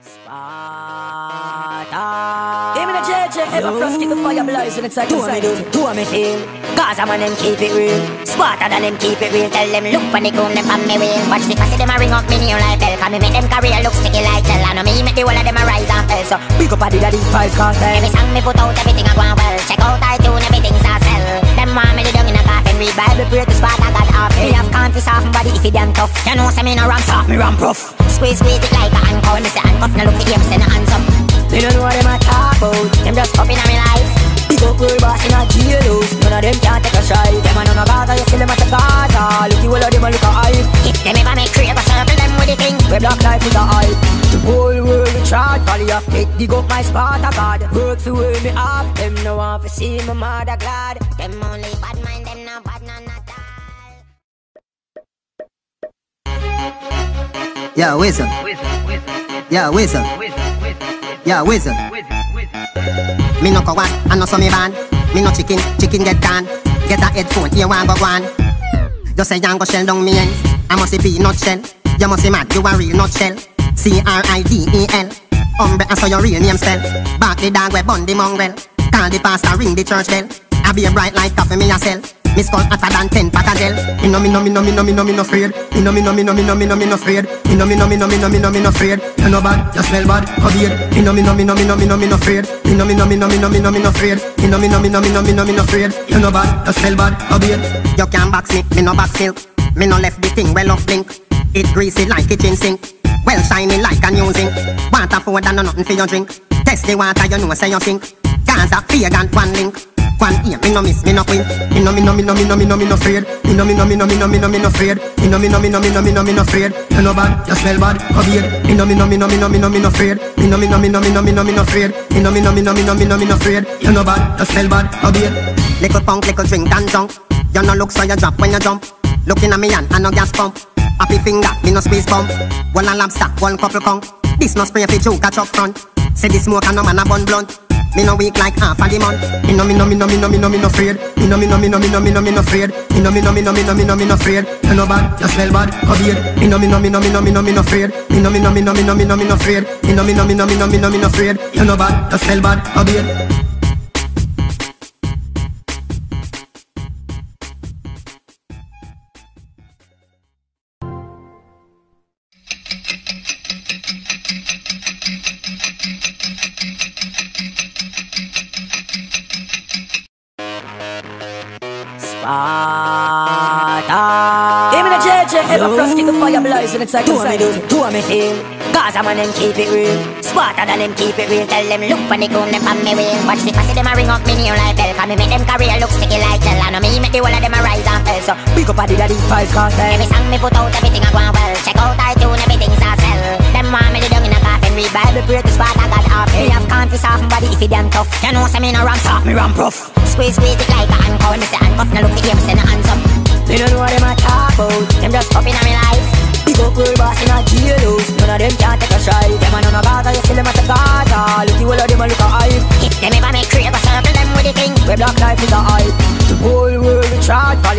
Sparta. Give me the JJ, ever frost, keep the fire blazing inside Two of me do, two of me feel Gaza man them keep it real. Sparta than them keep it real. Tell them look for the gun them from me wheel. Watch the them a ring up me new like bell Cause me make them career look sticky like gel I know me make the whole of them a rise and fell So Big up a the deep five cartel. Every song me put out everything a well. Check out iTunes everything's a sell. Them want me down in a coffin Read Bible pray to Sparta God off. Me have confidence off my body if it damn tough. You know say me no ram soft me ram rough. Squeeze squeeze it like Me say handcuff no look the game say no hands up Me don't know what them a talk about. Them just up in a me life. Big up world boss in a jailhouse. None of them can't take a shine Them a none of Gaza, you see them as a Gaza. Look you all of them a look a hype. If them ever make create a circle them with the king We black life is a hype. The whole world we charge Folly of it, dig up my Sparta God. Work for way me off Them no want to see my mother glad. Them only bad mind, them no bad none at all. Yeah, wizard. Yeah, wizard. Yeah, wizard. Me no kawan, I no some me van. Me no chicken, chicken get done. Get a headphone, you want go one. You say you go shell down me ends. I must be nutshell. You must be mad, you a real nutshell. C R I D E L. Umbre, I saw your real name spell. Back the dog we bun the mongrel. Call the pastor, ring the church bell. I be a bright like coffee me sell. Me skull hotter than ten pack of gel. Me no, me no, me no, me no, me no, me no afraid. Me no, me no, me no, me no, me no, me no afraid. Me no, me no, me no, me no, me no, me no afraid. You know bad, you smell bad, come here. Me no, me no, me no, me no, me no, me no afraid. Me no, me no, me no, me no, me no, me no afraid. Me no, me no, me no, me no, me no, me no afraid. You know bad, you smell bad, come here. You can't box me, me no box milk. Me no left the thing well off blink. It greasy like kitchen sink. Well shiny like a new zinc. Water food and no nothing for your drink. Test the water, you know say you sink. Gaza, pagan, one link. One ear, me no miss, me no queen. Me no, me no, me no, me no, me no, me no afraid. Me no, me no, me no, me no, me no, me no afraid. Me no, me no, me no, me no, me no, me no afraid. You know bad, you smell bad, come here. Me no, me no, me no, me no, me no, me no afraid. Me no, me no, me no, me no, me no, me no afraid. Me no, me no, me no, me no, me no, me no afraid. You know bad, you smell bad, come here. Little punk, little drink and junk. You no look so you drop when you jump. Looking at me and I no gas pump. Happy finger, me no squeeze pump. One a lobster, one couple conch. This no spray for juke catch up front. Say the smoke and no man a bun blunt. Me no weak like half a the month. Me no me no me no me no me no me no afraid. Me no me no me no me no me no me no afraid. Me no me no me no me no me no me no afraid. You know bad, you smell bad, here. Me no me no me no me no me no me no afraid. Me no me no me no me no me no me no afraid. Me no me no me no me no me no me no afraid. You know bad, you smell bad, come Sparta. Give me the JJ, ever frost, keep the fire blazing inside Two of me do, two of me feel. Gaza man them keep it real. Sparta than them keep it real. Tell them look for the gun them from me wheel. Watch the fussy them a ring up me new like bell Cause me make them career look sticky like I know me make the whole of them a rise and fell. So Big up a the deep five cartel eh. every song me put out everything a go well. Check out iTunes everything's a sell. Them want me lay down in a coffin Read Bible pray to Sparta God off Me. have confidence off my body if it damn tough. You know say me no ram soft me ram rough. Squeeze squeeze it like a handcuff. When me say handcuff no look the game say no hands up. Me don't know what them a talk about. Them just up in me life. Big up world boss in a jailhouse. None of them can't take a shine Them a none of Gaza, you see them as a Gaza Look you all of them a look a hype. If them ever make create a circle them with the king We black life is a hype. The whole world we Folly